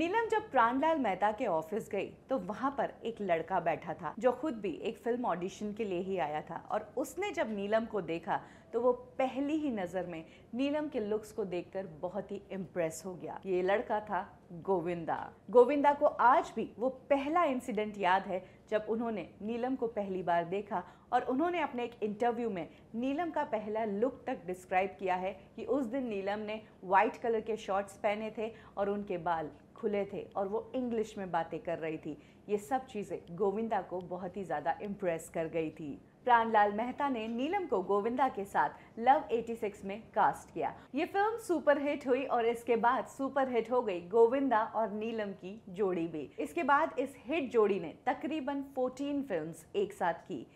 नीलम जब प्राणलाल मेहता के ऑफ़िस गई तो वहाँ पर एक लड़का बैठा था, जो खुद भी एक फ़िल्म ऑडिशन के लिए ही आया था। और उसने जब नीलम को देखा तो वो पहली ही नज़र में नीलम के लुक्स को देखकर बहुत ही इम्प्रेस हो गया। ये लड़का था गोविंदा। गोविंदा को आज भी वो पहला इंसिडेंट याद है, जब उन्होंने नीलम को पहली बार देखा और उन्होंने अपने एक इंटरव्यू में नीलम का पहला लुक तक डिस्क्राइब किया है कि उस दिन नीलम ने वाइट कलर के शॉर्ट्स पहने थे और उनके बाल खुले थे और वो इंग्लिश में बातें कर रही थी। ये सब चीज़ें गोविंदा को बहुत ही ज़्यादा इम्प्रेस कर गई थी। प्राणलाल मेहता ने नीलम को गोविंदा के साथ लव 86 में कास्ट किया। ये फ़िल्म सुपरहिट हुई और इसके बाद सुपरहिट हो गई गोविंदा और नीलम की जोड़ी भी। इसके बाद इस हिट जोड़ी ने तकरीबन 14 फिल्म्स एक साथ की।